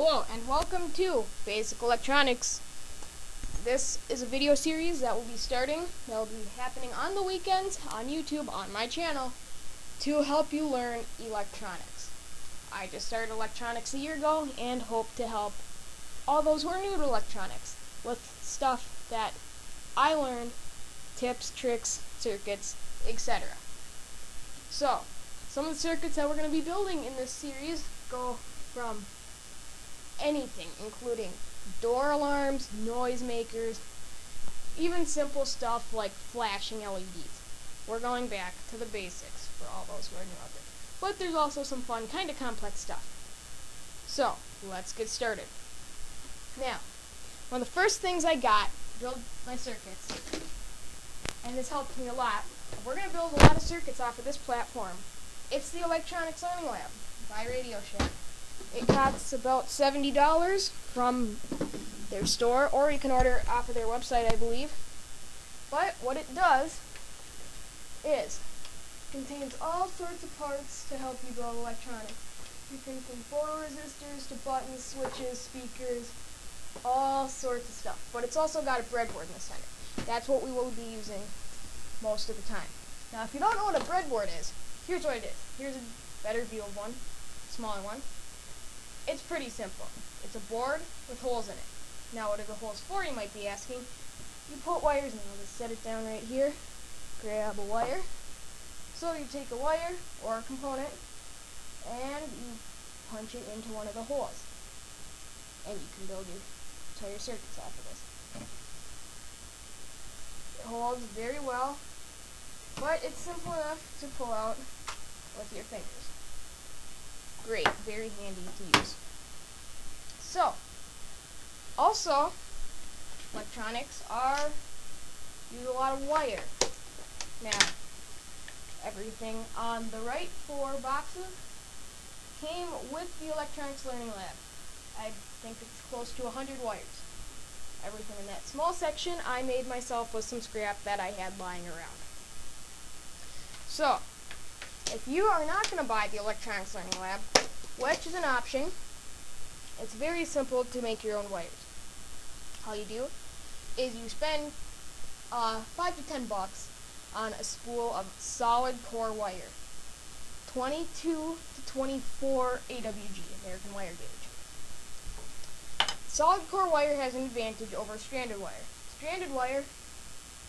Hello and welcome to Basic Electronics. This is a video series that will be starting, that will be happening on the weekends on YouTube on my channel to help you learn electronics. I just started electronics a year ago and hope to help all those who are new to electronics with stuff that I learned, tips, tricks, circuits, etc. So, some of the circuits that we're going to be building in this series go from anything, including door alarms, noisemakers, even simple stuff like flashing LEDs. We're going back to the basics for all those who are new out there. But there's also some fun, kind of complex stuff. So, let's get started. Now, one of the first things I got build my circuits, and this helped me a lot, we're going to build a lot of circuits off of this platform. It's the Electronics Learning Lab by Radio Shack. It costs about $70 from their store, or you can order off of their website, I believe. But what it does is contains all sorts of parts to help you build electronics. Everything from photoresistors to buttons, switches, speakers, all sorts of stuff. But it's also got a breadboard in the center. That's what we will be using most of the time. Now, if you don't know what a breadboard is, here's what it is. Here's a better view of one, smaller one. It's pretty simple. It's a board with holes in it. Now what are the holes for, you might be asking? You put wires in. I'll just set it down right here. Grab a wire. So you take a wire or a component and you punch it into one of the holes. And you can build your entire circuits off of this. It holds very well, but it's simple enough to pull out with your fingers great, very handy to use. So, also, electronics are use a lot of wire. Now, everything on the right four boxes came with the Electronics Learning Lab. I think it's close to 100 wires. Everything in that small section I made myself with some scrap that I had lying around. So, if you are not going to buy the Electronics Learning Lab, which is an option, it's very simple to make your own wires. All you do is you spend uh, 5 to 10 bucks on a spool of solid core wire. 22 to 24 AWG, American Wire Gauge. Solid core wire has an advantage over stranded wire. Stranded wire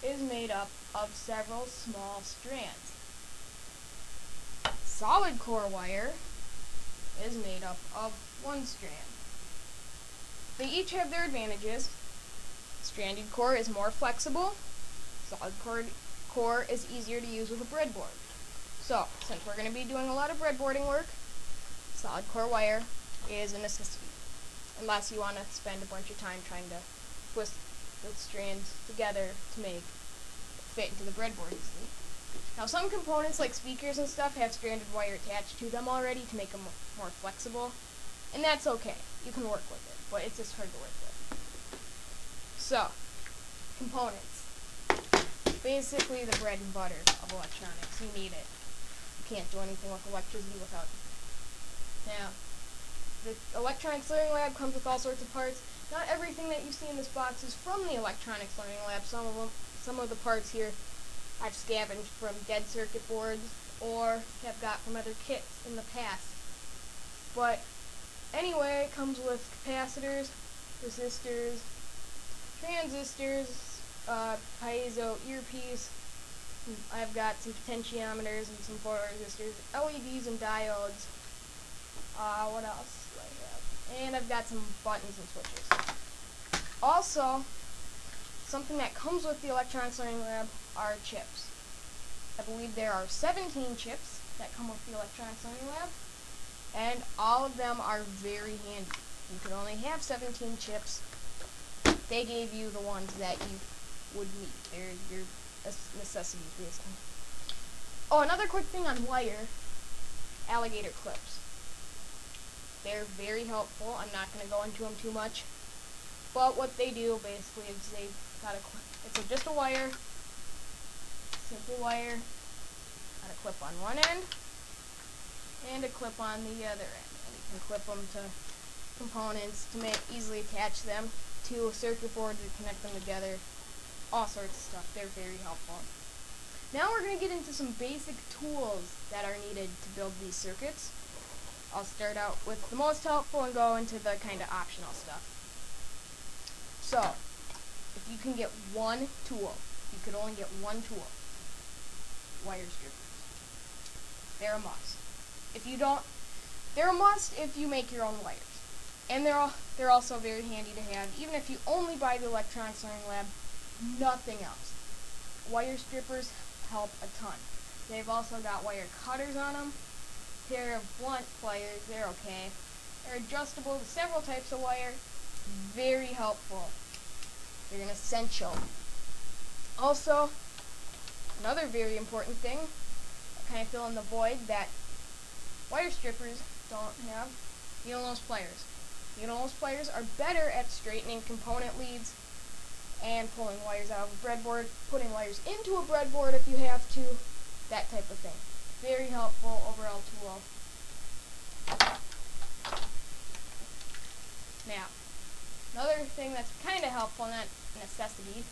is made up of several small strands solid core wire is made up of one strand. They each have their advantages. Stranded core is more flexible. Solid core, core is easier to use with a breadboard. So, since we're going to be doing a lot of breadboarding work, solid core wire is a necessity. Unless you want to spend a bunch of time trying to twist the strands together to make it fit into the breadboard easily. Now some components like speakers and stuff have stranded wire attached to them already to make them more flexible, and that's okay. You can work with it, but it's just hard to work with. So, components. Basically the bread and butter of electronics. You need it. You can't do anything with electricity without it. Now, the Electronics Learning Lab comes with all sorts of parts. Not everything that you see in this box is from the Electronics Learning Lab. Some of them, some of the parts here I've scavenged from dead circuit boards or have got from other kits in the past. But anyway, it comes with capacitors, resistors, transistors, uh, piezo earpiece. I've got some potentiometers and some photoresistors, LEDs and diodes. Uh, what else do I have? And I've got some buttons and switches. Also, something that comes with the Electronics Learning Lab are chips. I believe there are 17 chips that come with the Electronics Learning Lab, and all of them are very handy. You can only have 17 chips. They gave you the ones that you would need. They're your necessities, basically. Oh, another quick thing on wire, alligator clips. They're very helpful. I'm not going to go into them too much. But what they do, basically, is they've got a, clip. it's just a wire simple wire, got a clip on one end, and a clip on the other end. And you can clip them to components to make easily attach them to a circuit board to connect them together. All sorts of stuff. They're very helpful. Now we're going to get into some basic tools that are needed to build these circuits. I'll start out with the most helpful and go into the kind of optional stuff. So, if you can get one tool, you could only get one tool, wire strippers. They're a must. If you don't, they're a must if you make your own wires. And they're, all, they're also very handy to have, even if you only buy the Electronics Learning Lab, nothing else. Wire strippers help a ton. They've also got wire cutters on them, pair of blunt pliers, they're okay. They're adjustable to several types of wire, very helpful. They're an essential. Also, another very important thing, kind of fill in the void that wire strippers don't have, pliers. Needle nose pliers are better at straightening component leads and pulling wires out of a breadboard, putting wires into a breadboard if you have to, that type of thing. Very helpful overall tool. Now, another thing that's kind of helpful, not a necessity,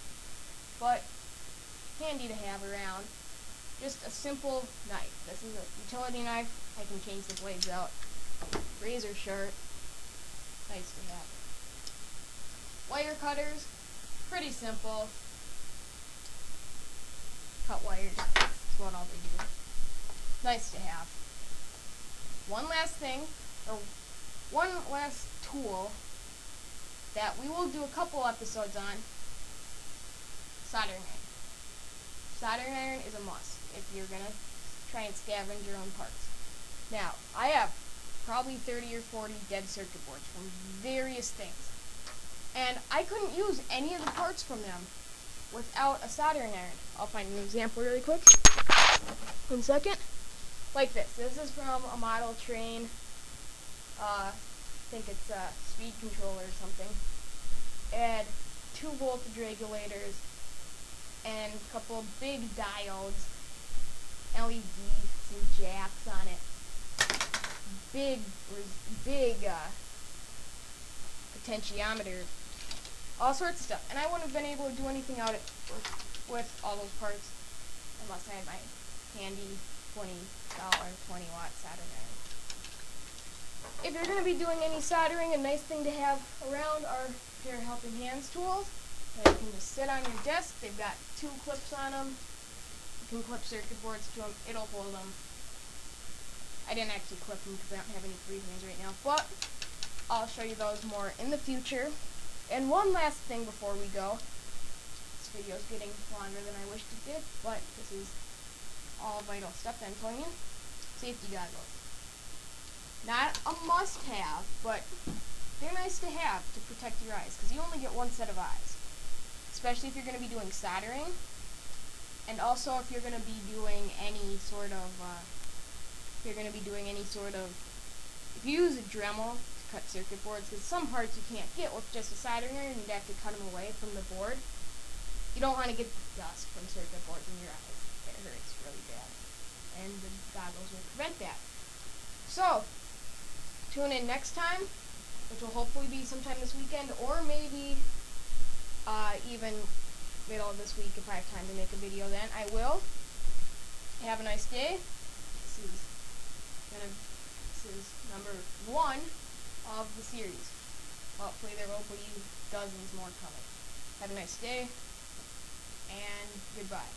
but handy to have around, just a simple knife. This is a utility knife. I can change the blades out. Razor sharp. Nice to have. Wire cutters. Pretty simple. Cut wires. That's what all they do. Nice to have. One last thing, or one last tool that we will do a couple episodes on, soldering iron. Soldering iron is a must if you're going to try and scavenge your own parts. Now, I have probably 30 or 40 dead circuit boards from various things. And I couldn't use any of the parts from them without a soldering iron. I'll find an example really quick. One second. Like this. This is from a model train. Uh, I think it's a speed controller or something. Add two voltage regulators and a couple big diodes, LEDs, some jacks on it. Big, big uh, potentiometer all sorts of stuff. And I wouldn't have been able to do anything out with, with all those parts unless I had my handy $20, 20 watt soldering. If you're going to be doing any soldering, a nice thing to have around are pair of helping hands tools. You can just sit on your desk. They've got two clips on them. Can clip circuit boards to them. It'll hold them. I didn't actually clip them because I don't have any free hands right now, but I'll show you those more in the future. And one last thing before we go. This video is getting longer than I wished it did, but this is all vital stuff that I'm telling you. Safety goggles. Not a must-have, but they're nice to have to protect your eyes, because you only get one set of eyes. Especially if you're going to be doing soldering, and also if you're going to be doing any sort of, uh, if you're going to be doing any sort of, if you use a Dremel, to cut circuit boards because some parts you can't get with just a soldering iron. You'd have to cut them away from the board. You don't want to get dust from circuit boards in your eyes. It hurts really bad. And the goggles will prevent that. So, tune in next time, which will hopefully be sometime this weekend, or maybe uh, even middle of this week if I have time to make a video then. I will. Have a nice day. This is, gonna, this is number one of the series. Hopefully there will be dozens more coming. Have a nice day, and goodbye.